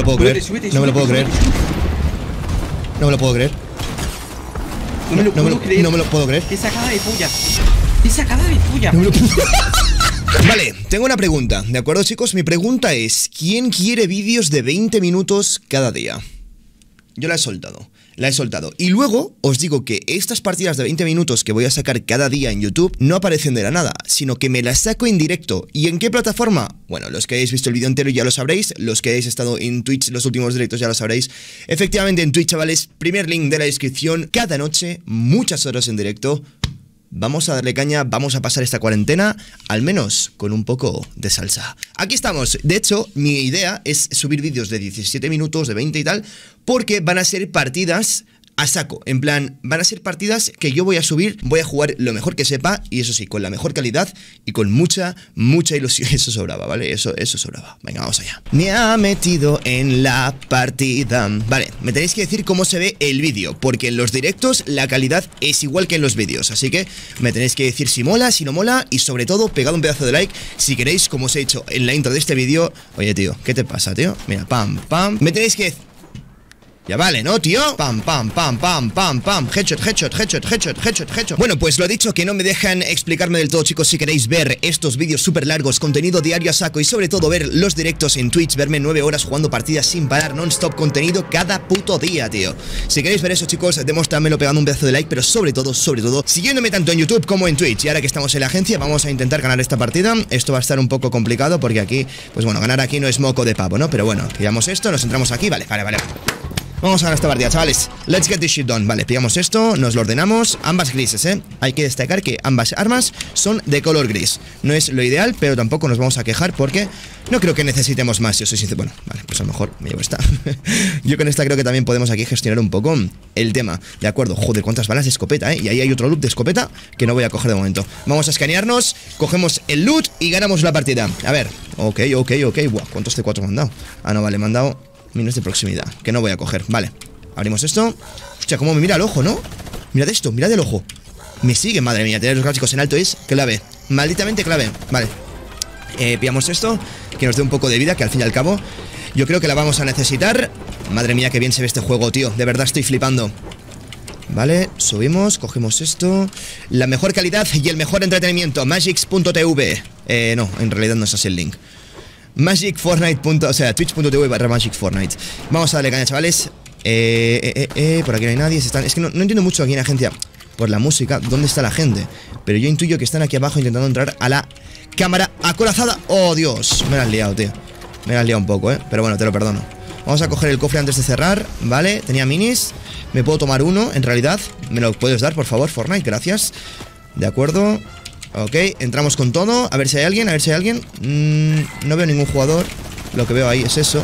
lo puedo creer. Súbete, súbete, No me lo puedo creer. No me lo puedo creer. No me lo puedo creer. no me lo puedo creer. ¡Qué sacada de polla! ¡Qué sacada de polla! No me lo puedo- Vale, tengo una pregunta, ¿de acuerdo chicos? Mi pregunta es, ¿quién quiere vídeos de 20 minutos cada día? Yo la he soltado, la he soltado. Y luego os digo que estas partidas de 20 minutos que voy a sacar cada día en YouTube no aparecen de la nada, sino que me las saco en directo. ¿Y en qué plataforma? Bueno, los que hayáis visto el vídeo entero ya lo sabréis, los que hayáis estado en Twitch los últimos directos ya lo sabréis. Efectivamente en Twitch, chavales, primer link de la descripción, cada noche, muchas horas en directo. Vamos a darle caña, vamos a pasar esta cuarentena, al menos con un poco de salsa. Aquí estamos. De hecho, mi idea es subir vídeos de 17 minutos, de 20 y tal, porque van a ser partidas a saco. En plan, van a ser partidas que yo voy a subir, voy a jugar lo mejor que sepa, y eso sí, con la mejor calidad y con mucha, mucha ilusión. Eso sobraba, ¿vale? Eso, eso sobraba. Venga, vamos allá. Me ha metido en la partida. Vale, me tenéis que decir cómo se ve el vídeo, porque en los directos la calidad es igual que en los vídeos. Así que me tenéis que decir si mola, si no mola, y sobre todo, pegad un pedazo de like si queréis, como os he hecho en la intro de este vídeo. Oye, tío, ¿qué te pasa, tío? Mira, pam, pam. Me tenéis que ya vale, ¿no, tío? Pam, pam, pam, pam, pam, pam. Headshot, headshot, headshot, headshot, headshot, headshot. Bueno, pues lo dicho, que no me dejan explicarme del todo, chicos. Si queréis ver estos vídeos súper largos, contenido diario a saco y sobre todo ver los directos en Twitch, verme nueve horas jugando partidas sin parar, non-stop contenido cada puto día, tío. Si queréis ver eso, chicos, demostrármelo pegando un pedazo de like, pero sobre todo, sobre todo, siguiéndome tanto en YouTube como en Twitch. Y ahora que estamos en la agencia, vamos a intentar ganar esta partida. Esto va a estar un poco complicado porque aquí, pues bueno, ganar aquí no es moco de pavo, ¿no? Pero bueno, pillamos esto, nos entramos aquí, vale, vale, vale. Vamos a ganar esta partida, chavales. Let's get this shit done. Vale, pillamos esto, nos lo ordenamos. Ambas grises, ¿eh? Hay que destacar que ambas armas son de color gris. No es lo ideal, pero tampoco nos vamos a quejar porque no creo que necesitemos más, yo soy sincero. Bueno, vale, pues a lo mejor me llevo esta. yo con esta creo que también podemos aquí gestionar un poco el tema. De acuerdo, joder, cuántas balas de escopeta, ¿eh? Y ahí hay otro loop de escopeta que no voy a coger de momento. Vamos a escanearnos, cogemos el loot y ganamos la partida. A ver, ok, ok, ok. Buah, ¿cuántos C4 me han dado? Ah, no, vale, me han dado Minos de proximidad, que no voy a coger. Vale, abrimos esto. Hostia, cómo me mira el ojo, ¿no? Mirad esto, mirad el ojo. Me sigue, madre mía, tener los gráficos en alto es clave. Malditamente clave. Vale. Eh, pillamos esto, que nos dé un poco de vida, que al fin y al cabo yo creo que la vamos a necesitar. Madre mía, qué bien se ve este juego, tío. De verdad estoy flipando. Vale, subimos, cogemos esto. La mejor calidad y el mejor entretenimiento. Magix.tv. Eh, no, en realidad no es así el link. Magic. O sea, twitch.tv barra Magic Fortnite. Vamos a darle caña, chavales. Eh, eh, eh, eh, por aquí no hay nadie. están, es que no, no entiendo mucho aquí en la agencia por la música dónde está la gente. Pero yo intuyo que están aquí abajo intentando entrar a la cámara acorazada. Oh, Dios. Me la has liado, tío. Me la has liado un poco, eh. Pero bueno, te lo perdono. Vamos a coger el cofre antes de cerrar. Vale, tenía minis. Me puedo tomar uno, en realidad. ¿Me lo puedes dar, por favor, Fortnite? Gracias. De acuerdo. Ok, entramos con todo. A ver si hay alguien, a ver si hay alguien. Mm, no veo ningún jugador. Lo que veo ahí es eso.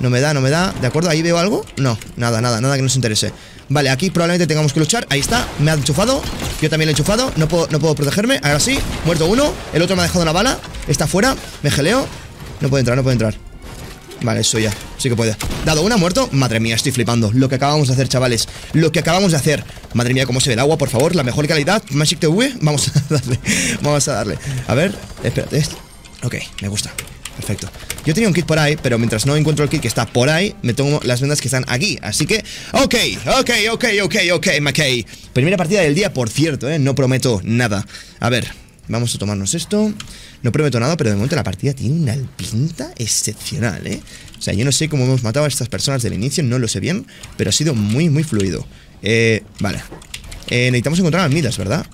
No me da, no me da. ¿De acuerdo? ¿Ahí veo algo? No, nada, nada, nada que nos interese. Vale, aquí probablemente tengamos que luchar. Ahí está, me ha enchufado. Yo también lo he enchufado. No puedo, no puedo protegerme. Ahora sí, muerto uno. El otro me ha dejado una bala. Está fuera. Me geleo. No puede entrar, no puede entrar. Vale, eso ya, sí que puede. Dado una, muerto, madre mía, estoy flipando. Lo que acabamos de hacer, chavales, lo que acabamos de hacer. Madre mía, cómo se ve el agua, por favor, la mejor calidad. Magic TV, vamos a darle Vamos a darle, a ver, espérate Ok, me gusta, perfecto. Yo tenía un kit por ahí, pero mientras no encuentro el kit que está por ahí Me tomo las vendas que están aquí. Así que, ok, ok, ok, ok, ok, McKay. Primera partida del día, por cierto, eh No prometo nada. A ver, Vamos a tomarnos esto. No prometo nada, pero de momento la partida tiene una pinta excepcional, ¿eh? O sea, yo no sé cómo hemos matado a estas personas del inicio, no lo sé bien, pero ha sido muy, muy fluido. Eh, vale. Eh, necesitamos encontrar a ¿verdad?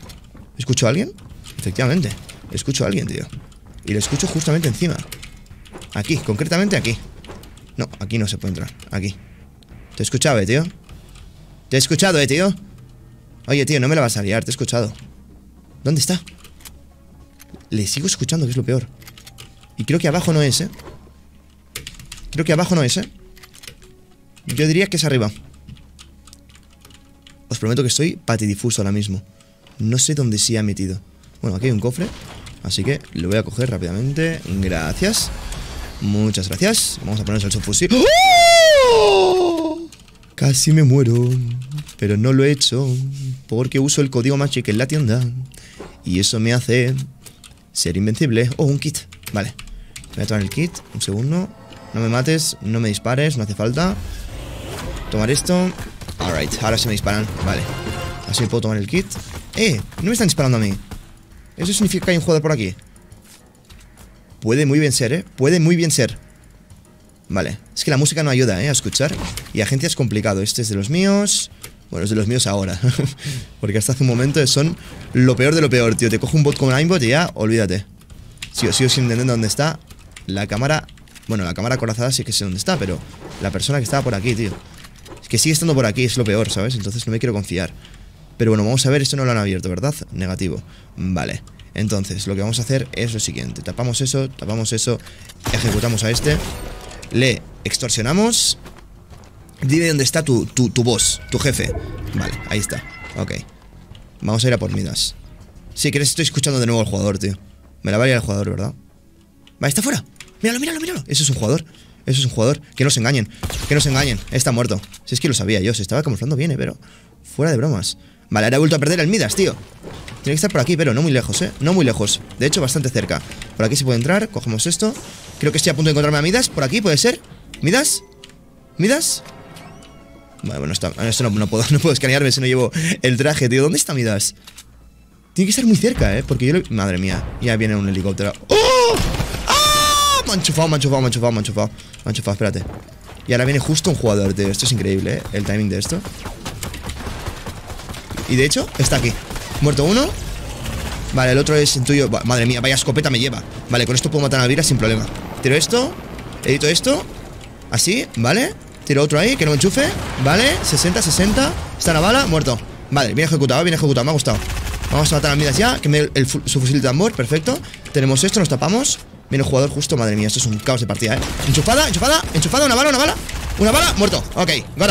¿Escucho a alguien? Efectivamente. Escucho a alguien, tío. Y lo escucho justamente encima. Aquí, concretamente aquí. No, aquí no se puede entrar. Aquí. Te he escuchado, eh, tío. Te he escuchado, eh, tío. Oye, tío, no me la vas a liar, te he escuchado. ¿Dónde está? Le sigo escuchando, que es lo peor. Y creo que abajo no es, ¿eh? Creo que abajo no es, ¿eh? Yo diría que es arriba. Os prometo que estoy patidifuso ahora mismo. No sé dónde se ha metido. Bueno, aquí hay un cofre. Así que lo voy a coger rápidamente. Gracias. Muchas gracias. Vamos a ponernos el subfusil. ¡Oh! Casi me muero. Pero no lo he hecho. Porque uso el código Magic en la tienda. Y eso me hace ser invencible. Oh, un kit. Vale. Voy a tomar el kit. Un segundo. No me mates, no me dispares, no hace falta. Tomar esto. Alright, ahora se me disparan. Vale. Así puedo tomar el kit. ¡Eh! No me están disparando a mí. ¿Eso significa que hay un jugador por aquí? Puede muy bien ser, ¿eh? Puede muy bien ser. Vale. Es que la música no ayuda, ¿eh? A escuchar. Y agencia es complicado. Este es de los míos. Bueno, es de los míos ahora. Porque hasta hace un momento son lo peor de lo peor, tío. Te cojo un bot con aimbot y ya, olvídate. Sí, sigo sin entender dónde está la cámara. Bueno, la cámara corazada sí que sé dónde está, pero la persona que estaba por aquí, tío. Es que sigue estando por aquí, es lo peor, ¿sabes? Entonces no me quiero confiar. Pero bueno, vamos a ver, esto no lo han abierto, ¿verdad? Negativo. Vale. Entonces, lo que vamos a hacer es lo siguiente. Tapamos eso, tapamos eso, ejecutamos a este. Le extorsionamos. Dime dónde está tu, tu, tu boss, tu jefe. Vale, ahí está. Ok. Vamos a ir a por Midas. Sí, que estoy escuchando de nuevo al jugador, tío. Me la va a ir al jugador, ¿verdad? Vale, está fuera. Míralo, míralo, míralo. Eso es un jugador. Eso es un jugador. Que no se engañen. Que no se engañen. Está muerto. Si es que lo sabía yo. Se estaba camuflando bien, ¿eh? Pero fuera de bromas. Vale, ahora he vuelto a perder el Midas, tío. Tiene que estar por aquí, pero no muy lejos, ¿eh? No muy lejos. De hecho, bastante cerca. Por aquí se puede entrar. Cogemos esto. Creo que estoy a punto de encontrarme a Midas. Por aquí, ¿puede ser? ¿Midas? ¿Midas? Bueno, esto no, no, puedo, no puedo escanearme si no llevo el traje, tío. ¿Dónde está Midas? Tiene que estar muy cerca, ¿eh? Porque yo le... Madre mía, ya viene un helicóptero. ¡Oh! ¡Ah! Me han enchufado, me han enchufado, me han enchufado, me han enchufado. Me han enchufado, espérate. Y ahora viene justo un jugador, tío. Esto es increíble, ¿eh? El timing de esto. Y de hecho, está aquí. Muerto uno. Vale, el otro es en tuyo. Madre mía, vaya escopeta me lleva. Vale, con esto puedo matar a Vira sin problema. Tiro esto. Edito esto. Así, ¿vale? Tiro otro ahí, que no me enchufe. Vale, 60, 60. Está la bala, muerto. Vale, bien ejecutado, bien ejecutado, me ha gustado. Vamos a matar a Midas ya, que me el, su fusil de tambor, perfecto. Tenemos esto, nos tapamos. Viene el jugador justo, madre mía, esto es un caos de partida, ¿eh? Enchufada, enchufada, enchufada, una bala, una bala. Una bala, muerto. Ok, got.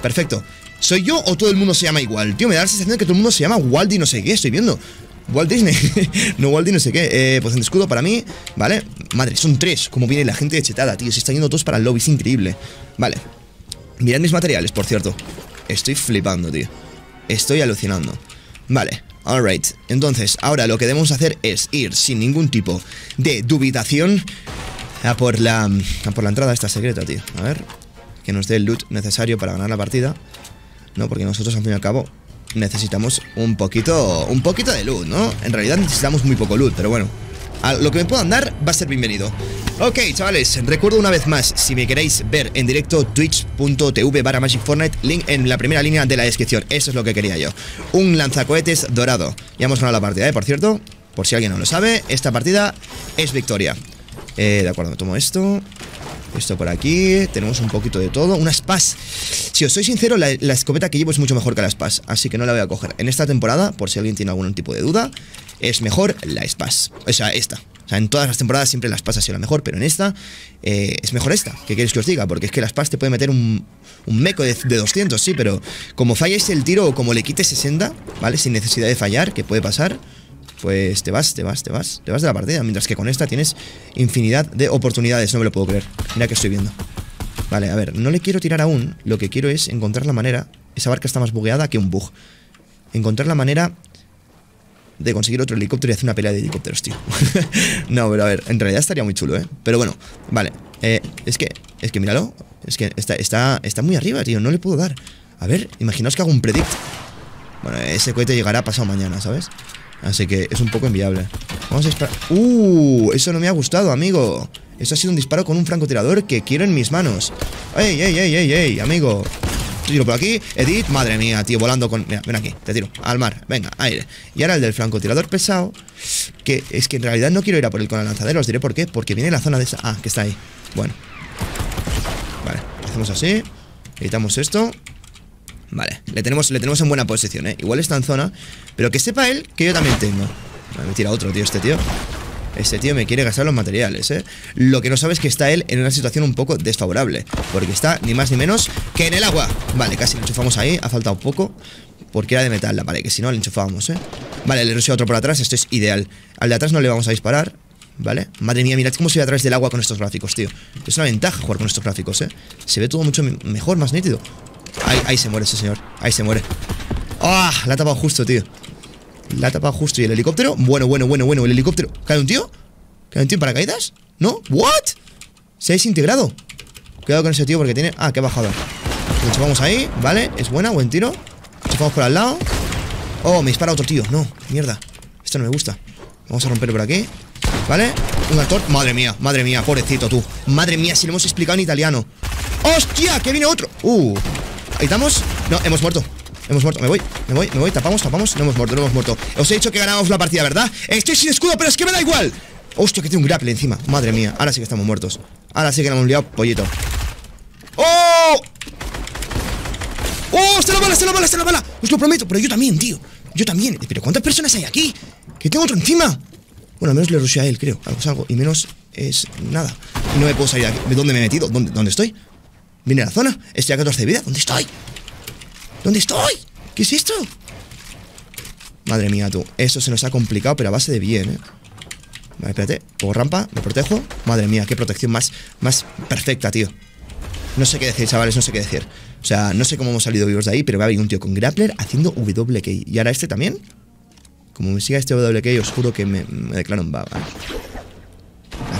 Perfecto. ¿Soy yo o todo el mundo se llama igual? Tío, me da la sensación de que todo el mundo se llama Waldi no sé qué, estoy viendo. Walt Disney, no Walt Disney no sé qué. Eh, Pues en escudo para mí, ¿vale? Madre, son tres, como viene la gente de chetada, tío. Se están yendo todos para el lobby, es increíble. Vale, mirad mis materiales, por cierto. Estoy flipando, tío. Estoy alucinando. Vale, alright Entonces, ahora lo que debemos hacer es ir sin ningún tipo de dubitación A por la, a por la entrada esta secreta, tío. A ver, que nos dé el loot necesario para ganar la partida. No, porque nosotros al fin y al cabo necesitamos un poquito, un poquito de loot, ¿no? En realidad necesitamos muy poco loot, pero bueno. A lo que me puedan dar va a ser bienvenido. Ok, chavales, recuerdo una vez más, si me queréis ver en directo, twitch.tv barra Magic Fortnite, link en la primera línea de la descripción. Eso es lo que quería yo. Un lanzacohetes dorado. Ya hemos ganado la partida, ¿eh? Por cierto, por si alguien no lo sabe, esta partida es victoria. Eh, de acuerdo, tomo esto. Esto por aquí, tenemos un poquito de todo. Una Spaz Si os soy sincero, la, escopeta que llevo es mucho mejor que la Spaz Así que no la voy a coger. En esta temporada, por si alguien tiene algún tipo de duda Es mejor la Spaz O sea, esta. O sea, en todas las temporadas siempre la Spaz ha sido la mejor Pero en esta, eh, es mejor esta. ¿Qué queréis que os diga? Porque es que la Spaz te puede meter un, un meco de, de 200, sí Pero como falláis el tiro o como le quites 60 ¿Vale? Sin necesidad de fallar, que puede pasar pues te vas, te vas, te vas, te vas de la partida. Mientras que con esta tienes infinidad de oportunidades, no me lo puedo creer. Mira que estoy viendo. Vale, a ver, no le quiero tirar aún. Lo que quiero es encontrar la manera. Esa barca está más bugueada que un bug. Encontrar la manera de conseguir otro helicóptero y hacer una pelea de helicópteros, tío. no, pero a ver, en realidad estaría muy chulo, ¿eh? Pero bueno, vale. Eh, es que, es que míralo. Es que está, está, está muy arriba, tío. No le puedo dar. A ver, imaginaos que hago un predict. Bueno, ese cohete llegará pasado mañana, ¿sabes? Así que es un poco inviable. Vamos a disparar ¡Uh! Eso no me ha gustado, amigo. Eso ha sido un disparo con un francotirador que quiero en mis manos. ¡Ey, ey, ey, ey, ey, amigo! Tiro por aquí, Edith, madre mía, tío, volando con... Mira, ven aquí, te tiro, al mar, venga, aire. Y ahora el del francotirador pesado Que es que en realidad no quiero ir a por el con el lanzadero Os diré por qué, porque viene la zona de esa... Ah, que está ahí, bueno. Vale, hacemos así. Editamos esto Vale, le tenemos, le tenemos en buena posición, ¿eh? Igual está en zona Pero que sepa él que yo también tengo vale, Me tira otro, tío, este tío Este tío me quiere gastar los materiales, ¿eh? Lo que no sabe es que está él en una situación un poco desfavorable Porque está ni más ni menos que en el agua Vale, casi le enchufamos ahí, ha faltado poco Porque era de metal la pared, que si no le enchufábamos, ¿eh? Vale, le ruseo otro por atrás, esto es ideal Al de atrás no le vamos a disparar ¿Vale? Madre mía, mirad cómo se ve a través del agua con estos gráficos, tío Es una ventaja jugar con estos gráficos, ¿eh? Se ve todo mucho mejor, más nítido Ahí, se muere ese señor. Ahí se muere. ¡Ah! la ha tapado justo, tío. La ha tapado justo. ¿Y el helicóptero? Bueno, bueno, bueno, bueno. ¿El helicóptero? ¿Cae un tío? ¿Cae un tío en paracaídas? ¿No? ¿What? Se ha desintegrado. Cuidado con ese tío porque tiene... Ah, que ha bajado. Lo enchufamos ahí, ¿vale? Es buena, buen tiro. Enchufamos por al lado. Oh, me dispara otro tío. No, mierda. Esto no me gusta. Vamos a romper por aquí. ¿Vale? Un actor. Madre mía, madre mía, pobrecito tú. Madre mía, si lo hemos explicado en italiano. ¡Hostia! Que viene otro. Uh. Estamos. No, hemos muerto. Hemos muerto. Me voy, me voy, me voy. Tapamos, tapamos. No hemos muerto, no hemos muerto. Os he dicho que ganábamos la partida, ¿verdad? Estoy sin escudo, pero es que me da igual. Hostia, que tiene un grapple encima. Madre mía. Ahora sí que estamos muertos. Ahora sí que nos hemos liado, pollito. ¡Oh! ¡Oh! ¡Está la bala, está la bala, está la bala! Os lo prometo, pero yo también, tío. Yo también. Pero ¿cuántas personas hay aquí? Que tengo otro encima. Bueno, al menos le rushé a él, creo. Algo es algo. Y menos es nada. No me puedo salir de aquí. ¿De dónde me he metido? ¿Dónde, dónde estoy? ¿Vine a la zona? Estoy a 14 de vida. ¿Dónde estoy? ¿Dónde estoy? ¿Qué es esto? Madre mía, tú. Esto se nos ha complicado, pero a base de bien, ¿eh? Vale, espérate. Pongo rampa, me protejo. Madre mía, qué protección más, más perfecta, tío. No sé qué decir, chavales, no sé qué decir. O sea, no sé cómo hemos salido vivos de ahí, pero va a haber un tío con grappler haciendo WK. ¿Y ahora este también? Como me siga este WK, os juro que me, me declaro un baba.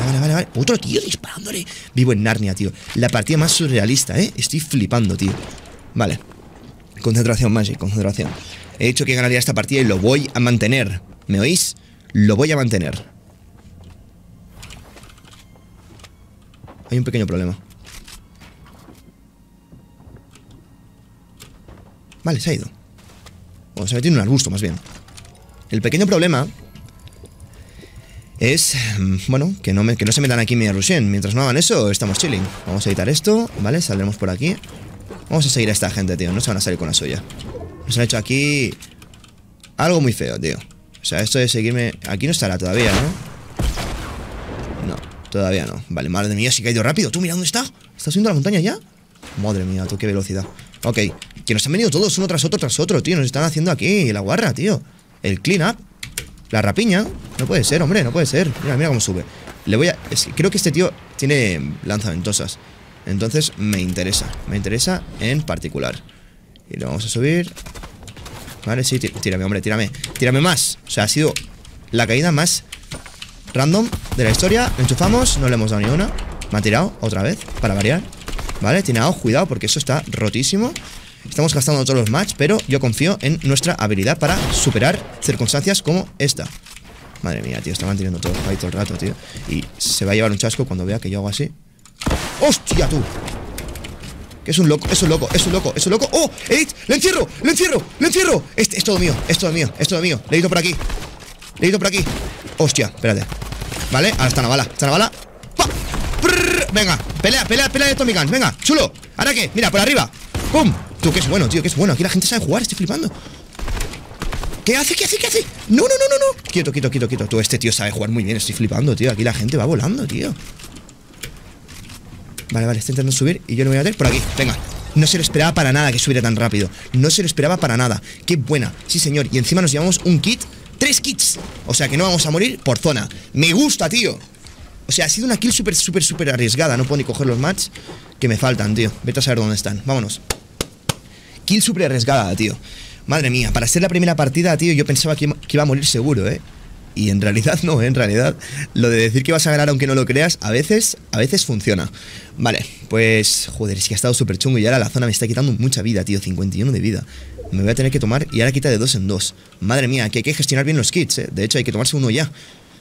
Vale, vale, vale. Otro tío disparándole. Vivo en Narnia, tío. La partida más surrealista, ¿eh? Estoy flipando, tío. Vale. Concentración, Magic, concentración. He dicho que ganaría esta partida y lo voy a mantener. ¿Me oís? Lo voy a mantener. Hay un pequeño problema. Vale, se ha ido. O se ha metido en un arbusto, más bien. El pequeño problema es, mm, bueno, que no, que no se metan aquí media Rushen. Mientras no hagan eso, estamos chilling. Vamos a editar esto, ¿vale? Saldremos por aquí. Vamos a seguir a esta gente, tío. No se van a salir con la suya. Nos han hecho aquí algo muy feo, tío. O sea, esto de seguirme... Aquí no estará todavía, ¿no? No, todavía no. Vale, madre mía, sí que ha ido rápido. ¿Tú mira dónde está? ¿Estás subiendo la montaña ya? Madre mía, tú, qué velocidad. Ok, que nos han venido todos uno tras otro, tras otro, tío. Nos están haciendo aquí la guarra, tío. El clean up. La rapiña. No puede ser, hombre, no puede ser. Mira, mira cómo sube. Le voy a... creo que este tío tiene lanzaventosas. Entonces me interesa. Me interesa en particular. Y lo vamos a subir. Vale, sí, tírame, hombre, tírame. Tírame más. O sea, ha sido la caída más random de la historia. enchufamos, no le hemos dado ni una. Me ha tirado otra vez, para variar. Vale, tiene AO, cuidado porque eso está rotísimo. Estamos gastando todos los match, pero yo confío en nuestra habilidad para superar circunstancias como esta. Madre mía, tío, está manteniendo todo el todo el rato, tío. Y se va a llevar un chasco cuando vea que yo hago así. ¡Hostia, tú! Que es un loco, es un loco, es un loco, es un loco. ¡Oh! ¡Edit! ¡Le encierro! ¡Le encierro! ¡Le encierro! Este, es todo mío, es todo mío, es todo mío. Le ido por aquí. Le ido por aquí. ¡Hostia! Espérate. Vale, ahora está la bala. Está la bala. Venga, pelea, pelea, pelea de Tommy Guns. Venga, chulo. ¿Ahora qué? Mira, por arriba. ¡Pum! Tú, que es bueno, tío, que es bueno. Aquí la gente sabe jugar, estoy flipando. ¿Qué hace? ¿Qué hace? ¿Qué hace? No, no, no, no, no. Quieto, quieto, quieto, quieto. Tú, este tío sabe jugar muy bien, estoy flipando, tío. Aquí la gente va volando, tío. Vale, vale, está intentando subir y yo le voy a meter por aquí. Venga. No se lo esperaba para nada que subiera tan rápido. No se lo esperaba para nada. Qué buena. Sí, señor. Y encima nos llevamos un kit. Tres kits. O sea que no vamos a morir por zona. Me gusta, tío. O sea, ha sido una kill súper, súper, súper arriesgada. No puedo ni coger los mats que me faltan, tío. Vete a saber dónde están. Vámonos. Kill súper arriesgada, tío. Madre mía, para ser la primera partida, tío, yo pensaba que iba a morir seguro, ¿eh? Y en realidad no, ¿eh? en realidad lo de decir que vas a ganar aunque no lo creas, a veces, a veces funciona. Vale, pues joder, es que ha estado súper chungo y ahora la zona me está quitando mucha vida, tío, 51 de vida. Me voy a tener que tomar y ahora quita de dos en dos. Madre mía, que hay que gestionar bien los kits, ¿eh? De hecho, hay que tomarse uno ya.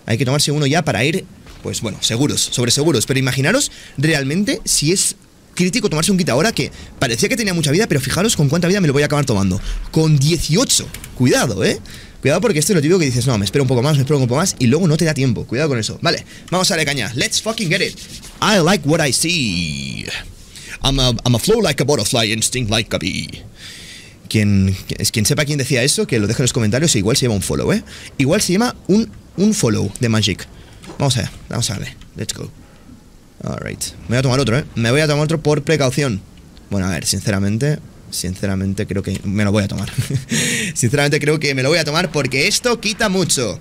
Hay que tomarse uno ya para ir, pues bueno, seguros, sobre seguros. Pero imaginaros realmente si es crítico tomarse un kit ahora que parecía que tenía mucha vida, pero fijaros con cuánta vida me lo voy a acabar tomando. Con 18. Cuidado, ¿eh? Cuidado porque esto es lo típico que dices, no, me espero un poco más, me espero un poco más y luego no te da tiempo. Cuidado con eso. Vale, vamos a darle caña. Let's fucking get it. I like what I see. I'm a, I'm a flow like a butterfly, instinct like a bee. Quien, quien sepa quién decía eso, que lo deje en los comentarios. Igual se llama un follow, ¿eh? Igual se llama un, un follow de Magic. Vamos a ver, vamos a darle. Let's go. Alright. Me voy a tomar otro, ¿eh? Me voy a tomar otro por precaución. Bueno, a ver, sinceramente, Sinceramente creo que me lo voy a tomar. Sinceramente creo que me lo voy a tomar porque esto quita mucho.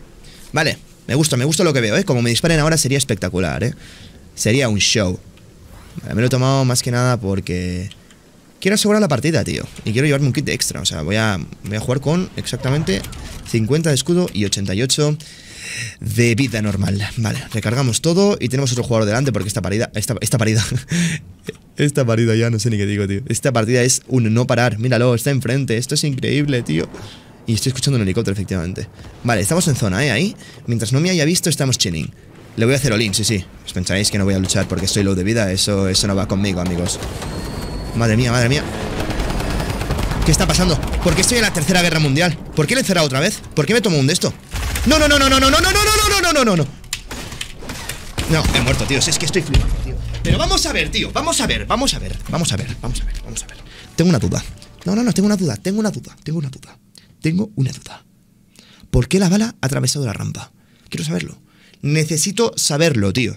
Vale, me gusta, me gusta lo que veo, ¿eh? Como me disparen ahora sería espectacular, ¿eh? Sería un show. Vale, me lo he tomado más que nada porque... Quiero asegurar la partida, tío. Y quiero llevarme un kit extra. O sea, voy a, voy a jugar con exactamente 50 de escudo y 88 de vida normal. Vale, recargamos todo y tenemos otro jugador delante porque esta partida, esta, partida, esta partida ya no sé ni qué digo, tío. Esta partida es un no parar, míralo, está enfrente, esto es increíble, tío. Y estoy escuchando un helicóptero, efectivamente. Vale, estamos en zona, ¿eh? Ahí. Mientras no me haya visto, estamos chilling. Le voy a hacer all sí, sí. Os pensáis que no voy a luchar porque estoy low de vida. Eso, eso no va conmigo, amigos. Madre mía, madre mía. ¿Qué está pasando? ¿Por qué estoy en la tercera guerra mundial? ¿Por qué le he otra vez? ¿Por qué me tomo un de esto? No, no, no, no, no, no, no, no, no, no, no, no, no, no. No, he muerto, tío. Es que estoy flipando, tío. Pero vamos a ver, tío. Vamos a ver, vamos a ver, vamos a ver, vamos a ver, vamos a ver. Tengo una duda. No, no, no, tengo una duda, tengo una duda, tengo una duda. Tengo una duda. ¿Por qué la bala ha atravesado la rampa? Quiero saberlo. Necesito saberlo, tío.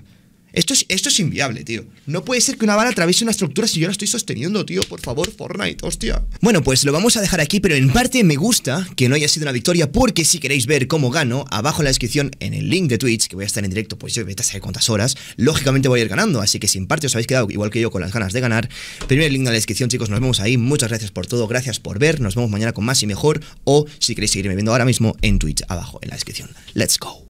Esto es, esto es inviable, tío. No puede ser que una bala atraviese una estructura si yo la estoy sosteniendo, tío. Por favor, Fortnite, hostia. Bueno, pues lo vamos a dejar aquí, pero en parte me gusta que no haya sido una victoria, porque si queréis ver cómo gano, abajo en la descripción, en el link de Twitch, que voy a estar en directo, pues yo vete a saber cuántas horas, lógicamente voy a ir ganando. Así que si en parte os habéis quedado igual que yo con las ganas de ganar, primer link en la descripción, chicos. Nos vemos ahí. Muchas gracias por todo, gracias por ver. Nos vemos mañana con más y mejor. O si queréis seguirme viendo ahora mismo en Twitch, abajo en la descripción. Let's go.